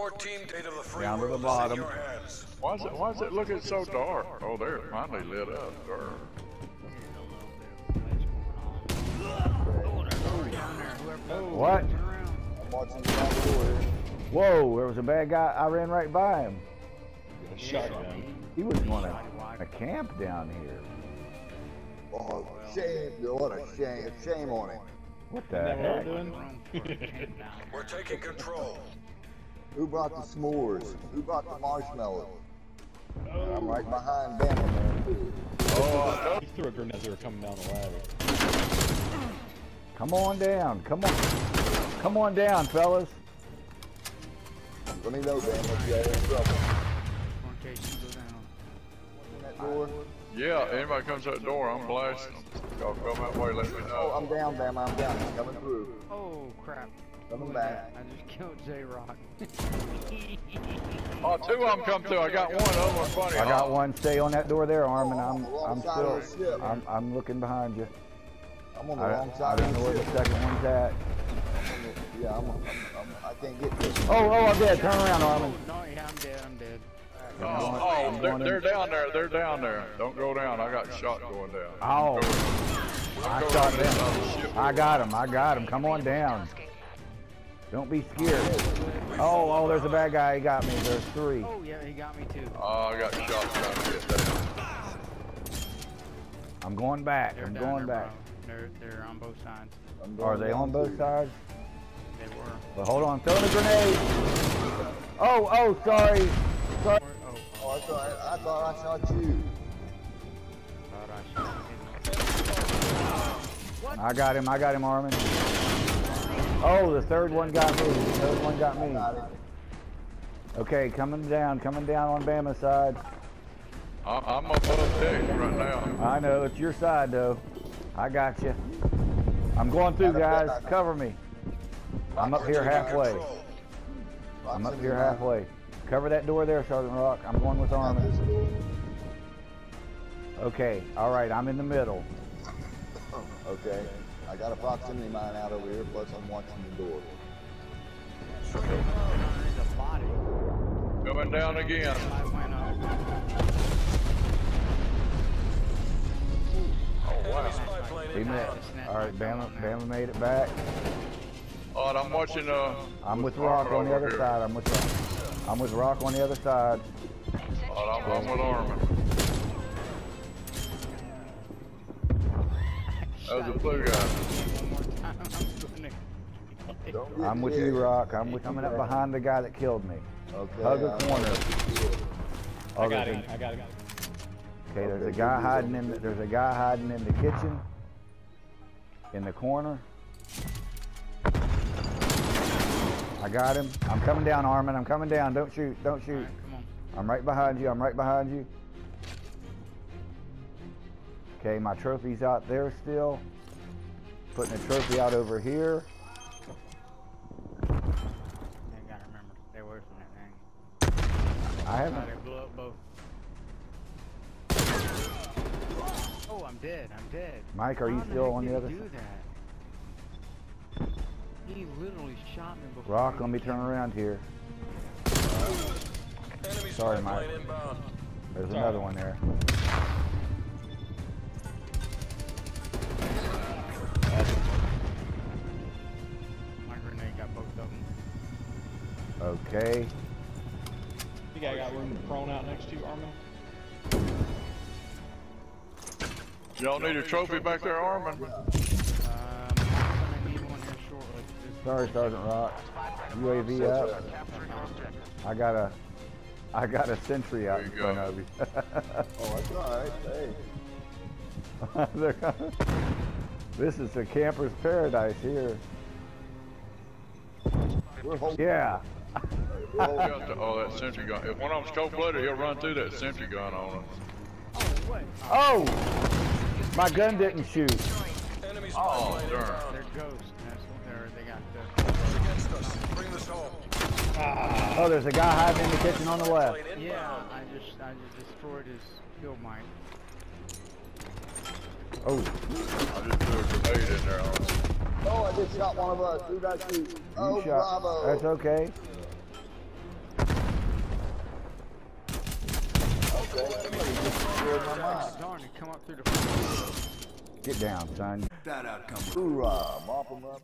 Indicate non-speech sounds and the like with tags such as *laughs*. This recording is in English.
core team date of the free Down to the world is bottom. in your hands. Why is it, why is it looking so dark? Oh, there, it finally lit up. Darn. What? I'm watching the back door here. Whoa, there was a bad guy. I ran right by him. Shotgun. He was going to a camp down here. Oh, shame. What a shame. Shame on him. What the That we're heck? doing? *laughs* *laughs* We're taking control. Who brought the s'mores? Who brought the marshmallows? Oh. I'm right behind them. man. Oh, He threw a grenade as they were coming down the ladder. Come on down. Come on. Come on down, fellas. Let me know, Ben, if you're in trouble. In that door? yeah, anybody comes to that door, I'm blasting them. Y'all come that way, let me know. Oh. I'm down, Ben. I'm down. He's coming through. Oh crap. Coming Who back. I just killed J Rock. Oh, two of them come through. I got one. The other one's funny. I got one. Stay on that door there, Armin. I'm oh, Wrong I'm still ship. I'm I'm looking behind you. I'm on the I, wrong I side don't know where the ship. second one's at. Yeah, I'm, I'm, I'm, I can't get this. Oh, oh, I'm dead. Turn around, Armin. Oh no, yeah, I'm dead. I'm dead. Oh, I'm oh they're, they're down there. They're down there. Don't go down. I got shot going down. Oh, Don't I go shot down this side of the them. I got him. I got him. Come on down. Don't be scared. Oh, oh, there's a bad guy. He got me. There's three. Oh yeah, he got me too. Oh, I got shot trying to get down. I'm going back. They're I'm going there, back. They're they're on both sides. I'm Are they on both too. sides? They were. But hold on. Throw the grenade. Oh, oh, sorry. Sorry. Oh, Oh, I oh. thought I, I thought I shot you. thought I shot him. I got him. I got him, Armin. Oh, the third one got me. The third one got me. Okay, coming down. Coming down on Bama's side. I'm, above deck right now. I know. It's your side, though. I got you. I'm going through, guys. Cover me. I'm up here halfway. I'm up here halfway. Cover that door there, Sergeant Rock. I'm going with Armin. Okay. All right. I'm in the middle. Okay. I got a proximity mine out over here, plus I'm watching the door. There's a body. Coming down again. I went up. Oh, wow. spy plane He made, all right, Bama, Bama made it back. All right, I'm watching, uh... I'm with Rock on the other here. side. I'm with Rock. I'm with Rock on the other side. Oh, I'm, I'm with Armin. That was a blue guy. One more time. I'm gonna. Don't get I'm with you, Rock. I'm with coming up behind the guy that killed me. Okay. Hug a I'm- corner. Oh, I got there's it. a- I got it. Okay, there's a guy hiding in. The, there's a guy hiding in the kitchen. In the corner. I got him. I'm coming down, Armin. I'm coming down. Don't shoot. Don't shoot. Alright, come on. I'm right behind you. I'm right behind you. Okay, my trophy's out there still. Putting a trophy out over here. I gotta remember to stay away from that thing. I haven't. Try to blow up both. Oh, I'm dead. I'm dead. Mike, are you How the still on the other side? that? He literally shot me before. Rock, let me turn around here. Enemy Sorry, Mike. inbound. There's another one there. My grenade got both of them. Okay. You got, got room prone out next to you, Armin? Y'all need a trophy back there, Armin? Um, I'm gonna need one here shortly. Just- Sorry, Sergeant Rock. UAV up. I got a, I got a sentry out in front go. of you. *laughs* Oh, that's all right. Hey. *laughs* They're gonna- this is a camper's paradise here. We're holding. Yeah. We're. Got the, oh, that sentry gun. If one of them's cold-blooded, he'll run through that sentry gun on us. Oh. Oh! My gun didn't shoot. Enemy spy Oh, darn. They're ghosts. That's what they're. They got the. Against us. Bring this home. Oh, there's a guy hiding in the kitchen on the left. Yeah. I just I just destroyed his kill mine. Oh. I just threw a grenade in there, Oh, I just shot one of us. Who got you? you oh, shot. bravo. That's okay. Darn, come up through the Get down, son. That outcome. Hoorah, mop him up.